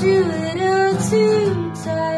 too little too tired.